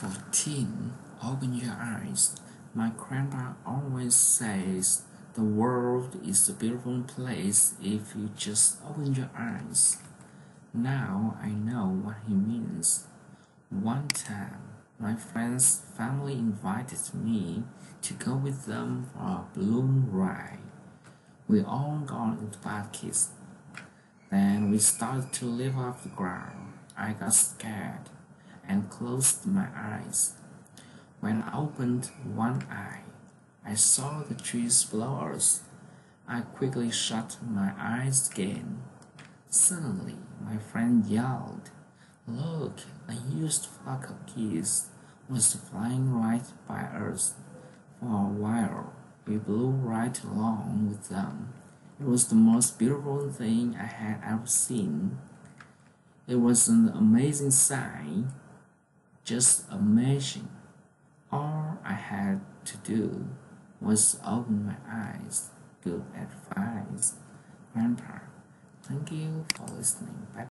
14. Open your eyes. My grandpa always says the world is a beautiful place if you just open your eyes. Now I know what he means. One time, my friend's family invited me to go with them for a balloon ride. We all got into buckets. Then we started to lift off the ground. I got scared closed my eyes. When I opened one eye, I saw the trees below. I quickly shut my eyes again. Suddenly, my friend yelled, Look, a huge flock of geese was flying right by us. For a while, we blew right along with them. It was the most beautiful thing I had ever seen. It was an amazing sight just amazing. All I had to do was open my eyes. Good advice, Grandpa. Thank you for listening. Bye.